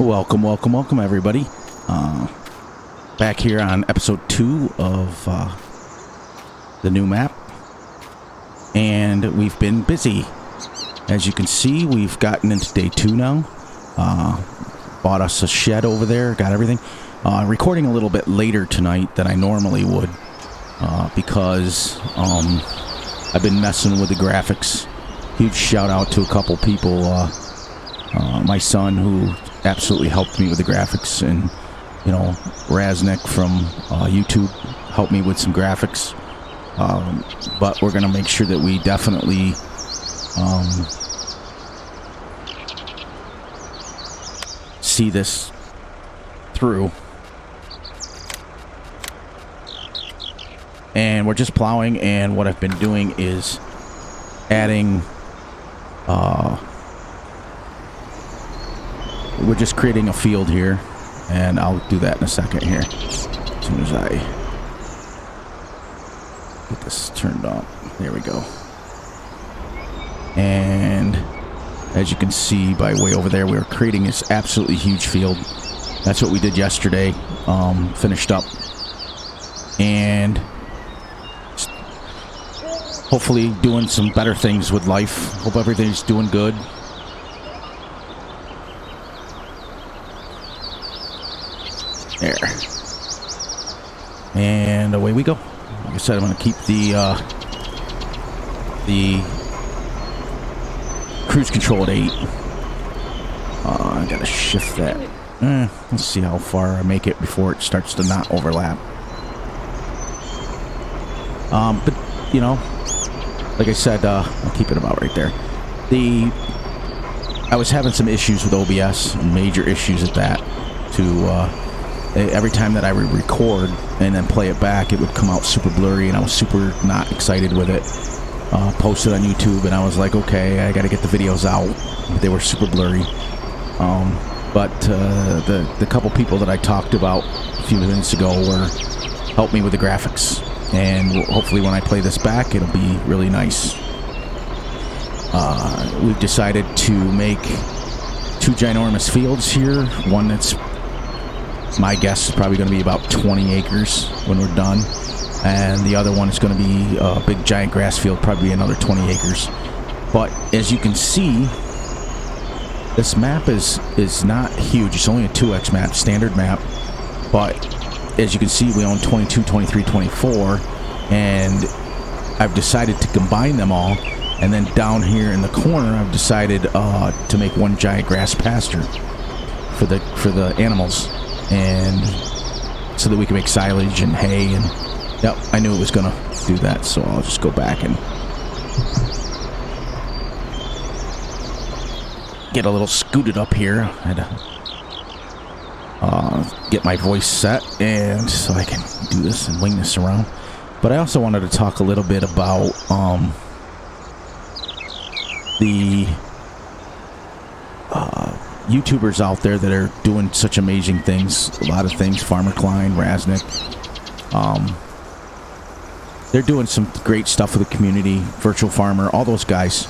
Welcome, welcome, welcome, everybody. Uh, back here on episode two of uh, the new map. And we've been busy. As you can see, we've gotten into day two now. Uh, bought us a shed over there, got everything. Uh, recording a little bit later tonight than I normally would uh, because um, I've been messing with the graphics. Huge shout out to a couple people. Uh, uh, my son, who absolutely helped me with the graphics, and you know, Raznik from uh, YouTube helped me with some graphics. Um, but we're gonna make sure that we definitely um, see this through. And we're just plowing, and what I've been doing is adding. Uh, we're just creating a field here, and I'll do that in a second here. As soon as I get this turned on. There we go. And as you can see by way over there, we are creating this absolutely huge field. That's what we did yesterday. Um, finished up. And hopefully doing some better things with life. Hope everything's doing good. There. And away we go. Like I said, I'm going to keep the uh, the cruise control at 8. Uh, I got to shift that. Eh, let's see how far I make it before it starts to not overlap. Um, but, you know, like I said, uh, I'll keep it about right there. The I was having some issues with OBS, major issues at that, to uh, every time that I would record and then play it back, it would come out super blurry, and I was super not excited with it. Uh, posted on YouTube, and I was like, okay, I got to get the videos out. But they were super blurry. Um, but uh, the the couple people that I talked about a few minutes ago were helped me with the graphics, and hopefully when I play this back, it'll be really nice. Uh, we've decided to make two ginormous fields here. One that's my guess is probably going to be about 20 acres when we're done. And the other one is going to be a big giant grass field, probably another 20 acres. But as you can see, this map is is not huge. It's only a 2x map, standard map. But as you can see, we own 22, 23, 24. And I've decided to combine them all. And then down here in the corner, I've decided uh, to make one giant grass pasture for the for the animals and so that we can make silage and hay and yep I knew it was gonna do that so I'll just go back and get a little scooted up here. I had to uh, get my voice set and so I can do this and wing this around. But I also wanted to talk a little bit about um, the uh, YouTubers out there that are doing such amazing things. A lot of things. Farmer Klein, Raznik. Um, they're doing some great stuff for the community. Virtual Farmer, all those guys.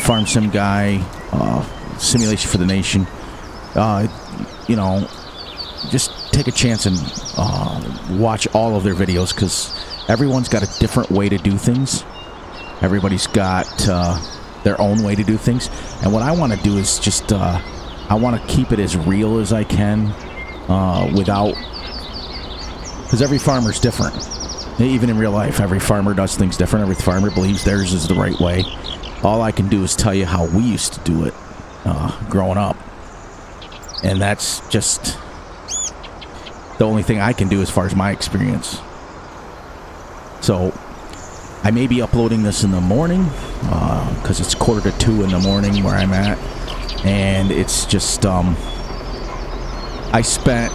Farm Sim Guy, uh, Simulation for the Nation. Uh, you know, just take a chance and uh, watch all of their videos because everyone's got a different way to do things. Everybody's got uh, their own way to do things. And what I want to do is just uh, I want to keep it as real as I can uh, without. Because every farmer's different. Even in real life, every farmer does things different. Every farmer believes theirs is the right way. All I can do is tell you how we used to do it uh, growing up. And that's just the only thing I can do as far as my experience. So I may be uploading this in the morning because uh, it's quarter to two in the morning where I'm at and it's just um, I spent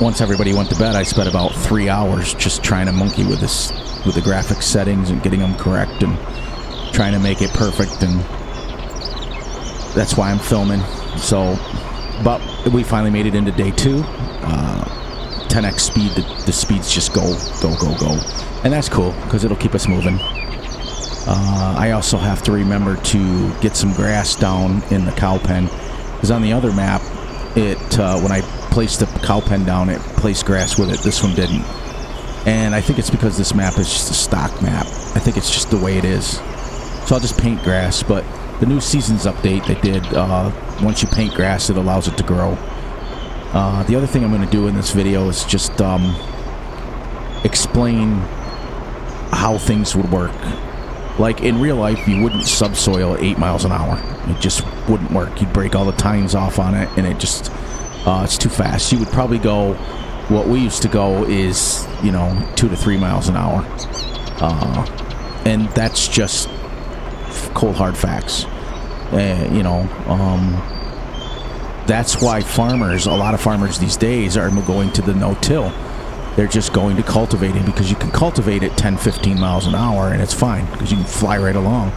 once everybody went to bed I spent about three hours just trying to monkey with this with the graphic settings and getting them correct and trying to make it perfect and that's why I'm filming. So but we finally made it into day two. Uh, 10x speed the, the speeds just go go go go. And that's cool because it'll keep us moving uh, I also have to remember to get some grass down in the cow pen. Because on the other map, it uh, when I placed the cow pen down, it placed grass with it. This one didn't, and I think it's because this map is just a stock map. I think it's just the way it is. So I'll just paint grass. But the new seasons update they did, uh, once you paint grass, it allows it to grow. Uh, the other thing I'm going to do in this video is just um, explain how things would work. Like in real life, you wouldn't subsoil at 8 miles an hour. It just wouldn't work. You'd break all the tines off on it, and it just, uh, it's too fast. You would probably go, what we used to go is, you know, 2 to 3 miles an hour. Uh, and that's just cold hard facts. Uh, you know, um, that's why farmers, a lot of farmers these days, are going to the no-till. They're just going to cultivate it because you can cultivate it 10, 15 miles an hour and it's fine because you can fly right along.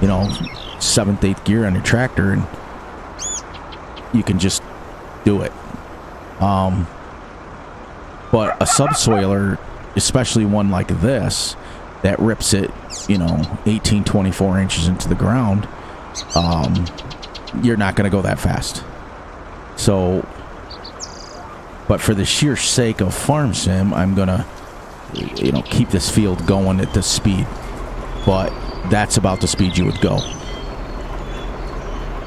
You know, seventh, eighth gear on your tractor and you can just do it. Um, but a subsoiler, especially one like this, that rips it, you know, 18, 24 inches into the ground, um, you're not going to go that fast. So, but for the sheer sake of farm sim, I'm going to, you know, keep this field going at this speed. But that's about the speed you would go.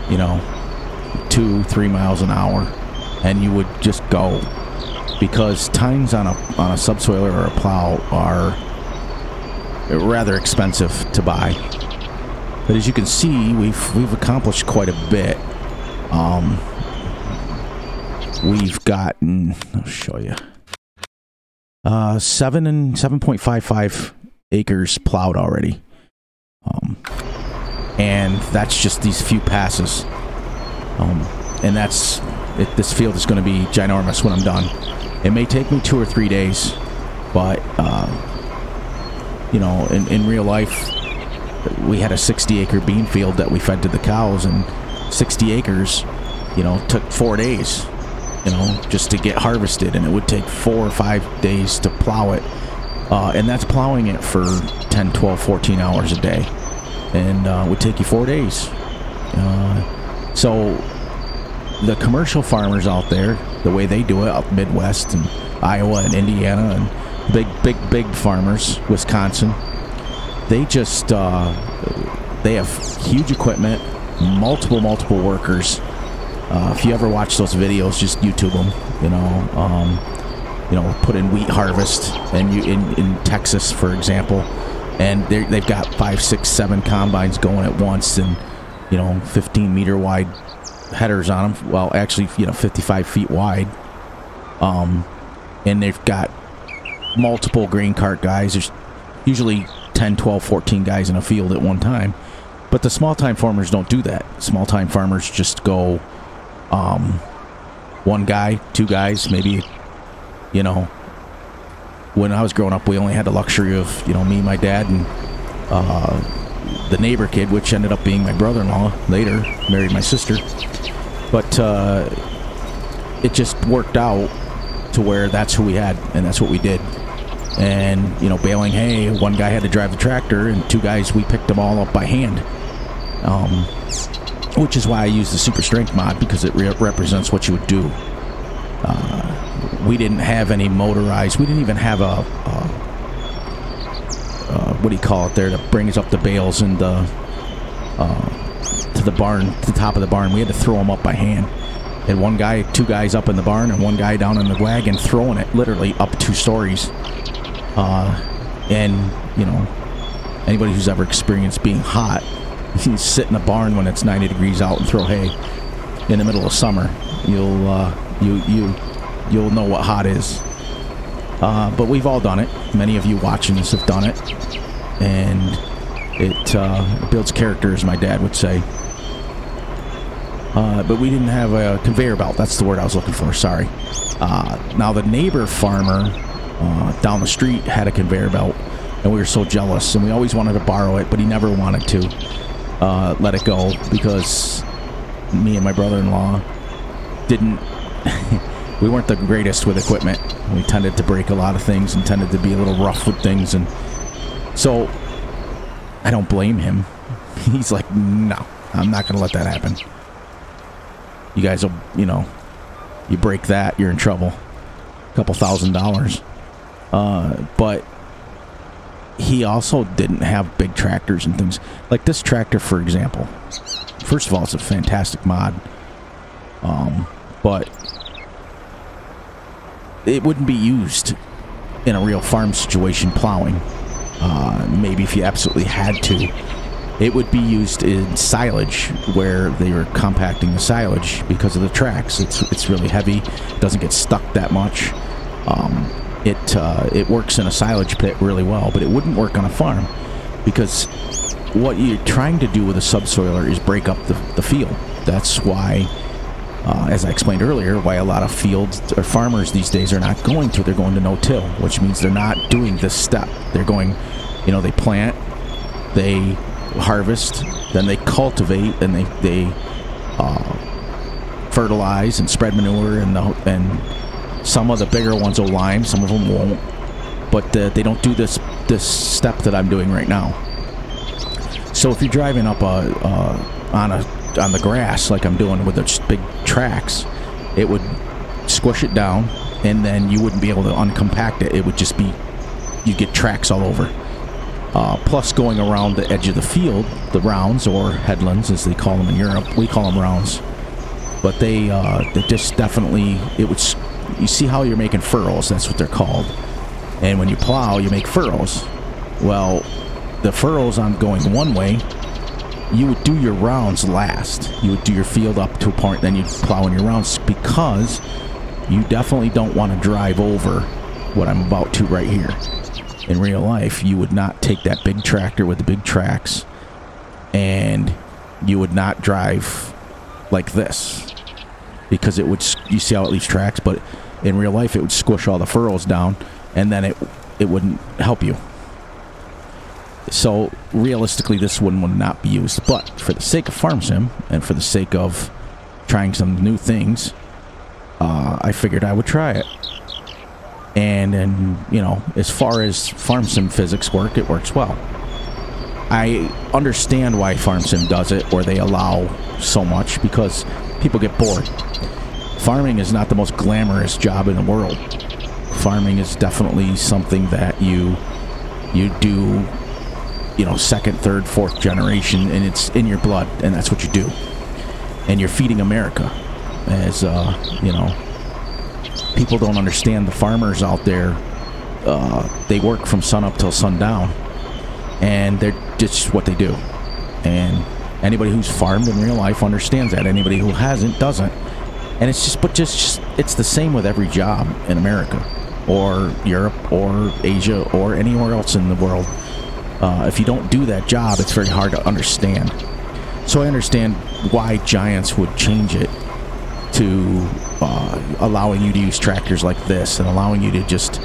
You know, two, three miles an hour. And you would just go. Because tines on a, on a subsoiler or a plow are rather expensive to buy. But as you can see, we've we've accomplished quite a bit. Um, we've gotten. I'll show you. Uh, seven and seven point five five acres plowed already. Um, and that's just these few passes. Um, and that's it, this field is going to be ginormous when I'm done. It may take me two or three days, but uh, you know, in, in real life, we had a 60 acre bean field that we fed to the cows, and 60 acres, you know, took four days, you know, just to get harvested, and it would take four or five days to plow it. Uh, and that's plowing it for 10, 12, 14 hours a day. And uh, would take you four days. Uh, so the commercial farmers out there, the way they do it up Midwest and Iowa and Indiana and big, big, big farmers, Wisconsin, they just uh, they have huge equipment, multiple, multiple workers. Uh, if you ever watch those videos, just YouTube them. You know, um, you know, put in wheat harvest, and you in in Texas, for example, and they've got five, six, seven combines going at once, and you know, 15 meter wide headers on them. Well, actually, you know, 55 feet wide. Um, and they've got multiple grain cart guys. There's usually 10, 12, 14 guys in a field at one time. But the small time farmers don't do that. Small time farmers just go um, one guy, two guys, maybe, you know. When I was growing up, we only had the luxury of, you know, me, my dad, and uh, the neighbor kid, which ended up being my brother in law later, married my sister. But uh, it just worked out to where that's who we had, and that's what we did and you know baling hay one guy had to drive the tractor and two guys we picked them all up by hand um, which is why I use the super strength mod because it re represents what you would do. Uh, we didn't have any motorized we didn't even have a, a uh, what do you call it there that brings up the bales and the uh, to the barn to the top of the barn. We had to throw them up by hand. And one guy two guys up in the barn and one guy down in the wagon throwing it literally up two stories. Uh, and, you know, anybody who's ever experienced being hot, you sit in a barn when it's 90 degrees out and throw hay in the middle of summer. You'll, uh, you, you, you'll know what hot is. Uh, but we've all done it. Many of you watching this have done it. And it, uh, builds character, as my dad would say. Uh, but we didn't have a conveyor belt. That's the word I was looking for. Sorry. Uh, now, the neighbor farmer uh, down the street had a conveyor belt, and we were so jealous, and we always wanted to borrow it, but he never wanted to uh, let it go because me and my brother-in-law didn't. we weren't the greatest with equipment. We tended to break a lot of things and tended to be a little rough with things, and so I don't blame him. He's like, no, I'm not going to let that happen. You guys will, you know, You break that, you're in trouble. A couple thousand dollars. Uh, but he also didn't have big tractors and things like this tractor, for example. First of all, it's a fantastic mod, um, but it wouldn't be used in a real farm situation plowing. Uh, maybe if you absolutely had to, it would be used in silage where they were compacting the silage because of the tracks. It's it's really heavy, doesn't get stuck that much. Um, it uh, it works in a silage pit really well, but it wouldn't work on a farm because what you're trying to do with a subsoiler is break up the, the field. That's why, uh, as I explained earlier, why a lot of fields or farmers these days are not going to. They're going to no-till, which means they're not doing this step. They're going, you know, they plant, they harvest, then they cultivate, and they they uh, fertilize and spread manure, and the, and some of the bigger ones will lime, some of them won't. But uh, they don't do this this step that I'm doing right now. So if you're driving up a uh, on a on the grass like I'm doing with the big tracks, it would squish it down, and then you wouldn't be able to uncompact it. It would just be you get tracks all over. Uh, plus, going around the edge of the field, the rounds or headlands, as they call them in Europe, we call them rounds. But they, uh, they just definitely it would you see how you're making furrows, that's what they're called. And when you plow, you make furrows. Well, the furrows on going one way, you would do your rounds last. You would do your field up to a point, then you'd plow in your rounds because you definitely don't want to drive over what I'm about to right here. In real life, you would not take that big tractor with the big tracks and you would not drive like this because it would you see how it leaves tracks but in real life it would squish all the furrows down and then it it wouldn't help you. So realistically this one would not be used but for the sake of farm sim and for the sake of trying some new things uh, i figured i would try it. And and you know as far as farm sim physics work it works well. I understand why farm sim does it or they allow so much because people get bored farming is not the most glamorous job in the world. Farming is definitely something that you you do, you know, second, third, fourth generation, and it's in your blood, and that's what you do. And you're feeding America, as uh, you know. People don't understand the farmers out there. Uh, they work from sun up till sundown, and they're just what they do. And anybody who's farmed in real life understands that. Anybody who hasn't doesn't and it's just, but just, it's the same with every job in America or Europe or Asia or anywhere else in the world. Uh, if you don't do that job, it's very hard to understand. So I understand why Giants would change it to uh, allowing you to use tractors like this and allowing you to just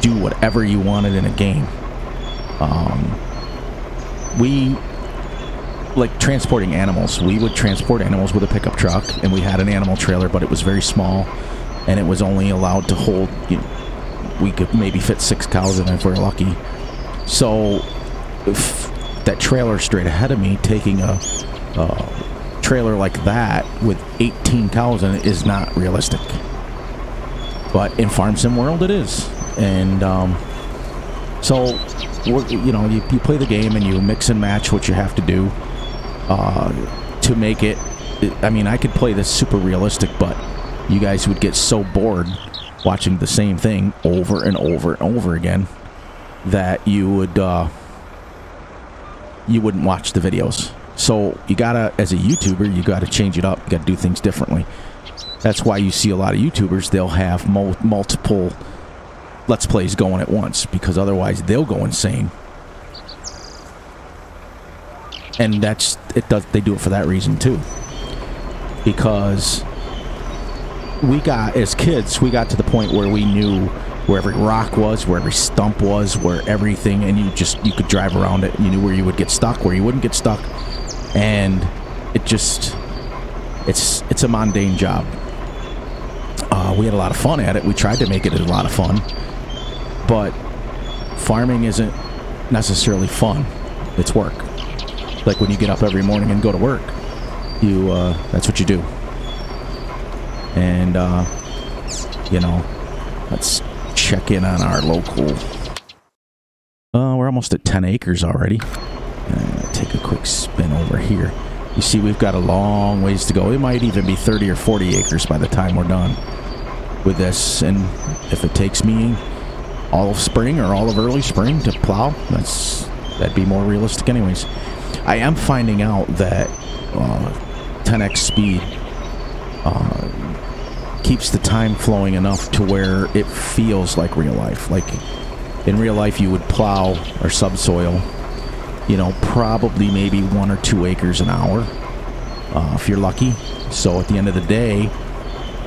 do whatever you wanted in a game. Um, we like transporting animals. We would transport animals with a pickup truck, and we had an animal trailer, but it was very small, and it was only allowed to hold. You know, we could maybe fit six cows in if we are lucky. So, that trailer straight ahead of me, taking a, a trailer like that with 18 cows in it, is not realistic. But in farm sim world, it is, and um, so you know you, you play the game and you mix and match what you have to do uh, to make it. I mean, I could play this super realistic, but you guys would get so bored watching the same thing over and over and over again that you would uh, you wouldn't watch the videos. So you gotta, as a YouTuber, you gotta change it up. You gotta do things differently. That's why you see a lot of YouTubers. They'll have multiple let's plays going at once because otherwise they'll go insane and that's it does they do it for that reason too. Because we got as kids we got to the point where we knew where every rock was where every stump was where everything and you just you could drive around it. You knew where you would get stuck where you wouldn't get stuck. And it just it's it's a mundane job. Uh, we had a lot of fun at it. We tried to make it a lot of fun. But farming isn't necessarily fun. It's work like when you get up every morning and go to work, you uh, that's what you do. And uh, you know. Let's check in on our local. Uh, we're almost at 10 acres already. Uh, take a quick spin over here. You see, we've got a long ways to go. It might even be 30 or 40 acres by the time we're done with this. And if it takes me all of spring or all of early spring to plow, that's that'd be more realistic, anyways. I am finding out that uh, 10x speed uh, keeps the time flowing enough to where it feels like real life. Like in real life, you would plow or subsoil, you know, probably maybe one or two acres an hour uh, if you're lucky. So at the end of the day,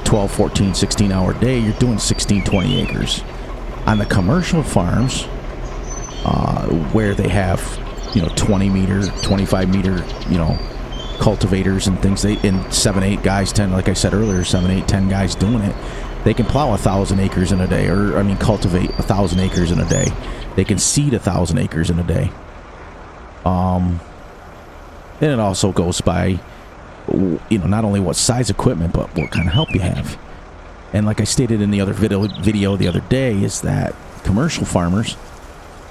12, 14, 16 hour day, you're doing 16, 20 acres. On the commercial farms, uh, where they have, you know, 20 meter, 25 meter, you know, cultivators and things. They in seven, eight guys, ten, like I said earlier, seven, eight, ten guys doing it. They can plow a thousand acres in a day, or I mean, cultivate a thousand acres in a day. They can seed a thousand acres in a day. Um, and it also goes by, you know, not only what size equipment, but what kind of help you have. And like I stated in the other video, video the other day, is that commercial farmers,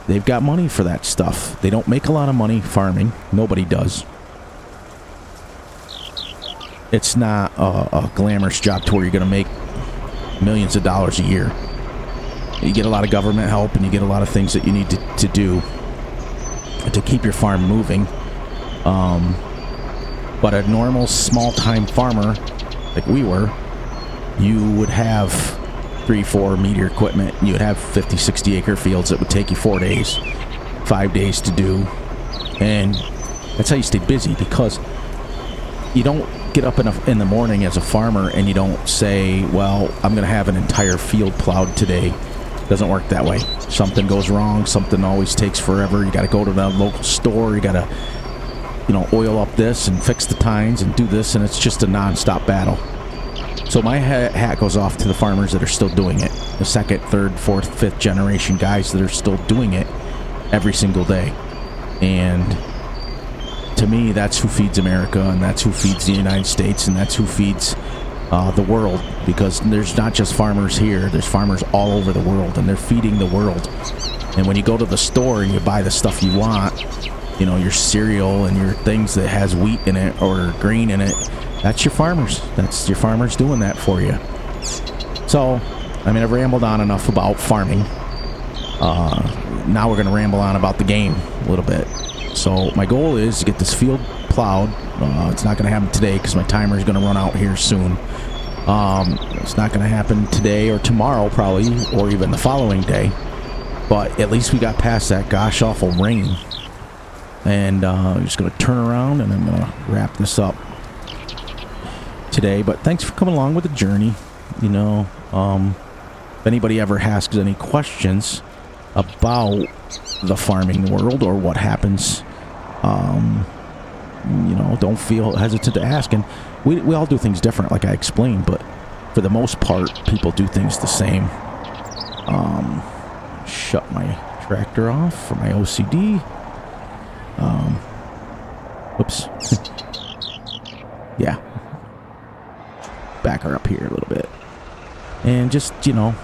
they've got money for that stuff. They don't make a lot of money farming. Nobody does it's not a, a glamorous job to where you're going to make millions of dollars a year. You get a lot of government help and you get a lot of things that you need to, to do to keep your farm moving. Um, but a normal small time farmer, like we were, you would have three, four meter equipment. You would have 50, 60 acre fields that would take you four days, five days to do. And that's how you stay busy because you don't get up in, in the morning as a farmer and you don't say, well, I'm going to have an entire field plowed today. Doesn't work that way. Something goes wrong. Something always takes forever. You got to go to the local store. You got to, you know, oil up this and fix the tines and do this, and it's just a non-stop battle. So my hat goes off to the farmers that are still doing it. The second, third, fourth, fifth generation guys that are still doing it every single day. And to me, that's who feeds America, and that's who feeds the United States, and that's who feeds uh, the world. Because there's not just farmers here; there's farmers all over the world, and they're feeding the world. And when you go to the store and you buy the stuff you want, you know your cereal and your things that has wheat in it or grain in it, that's your farmers. That's your farmers doing that for you. So, I mean, I've rambled on enough about farming. Uh, now we're going to ramble on about the game a little bit. So my goal is to get this field plowed. Uh, it's not going to happen today because my timer is going to run out here soon. Um, it's not going to happen today or tomorrow probably, or even the following day. But at least we got past that gosh awful rain. And uh, I'm just going to turn around and I'm going to wrap this up today. But thanks for coming along with the journey. You know, um, if anybody ever asks any questions about the farming world or what happens. Um, you know, don't feel hesitant to ask. And we, we all do things different, like I explained, but for the most part, people do things the same. Um, shut my tractor off for my OCD. Um, whoops. yeah. Back her up here a little bit. And just, you know,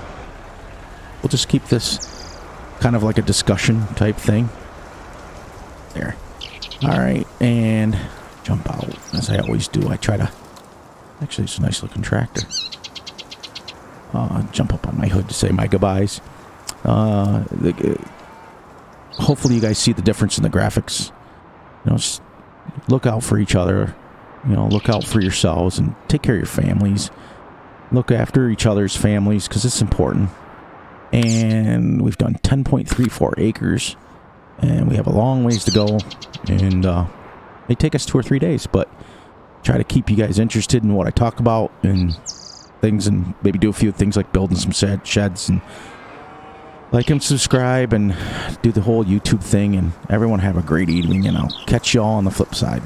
we'll just keep this kind of like a discussion type thing. There. All right, and jump out as I always do. I try to. Actually, it's a nice looking tractor. Uh, jump up on my hood to say my goodbyes. Uh, the, uh, hopefully, you guys see the difference in the graphics. You know, look out for each other. You know, look out for yourselves and take care of your families. Look after each other's families because it's important. And we've done 10.34 acres and we have a long ways to go. And uh, may take us two or three days but try to keep you guys interested in what i talk about and things and maybe do a few things like building some sheds and like and subscribe and do the whole youtube thing and everyone have a great evening and i'll catch you all on the flip side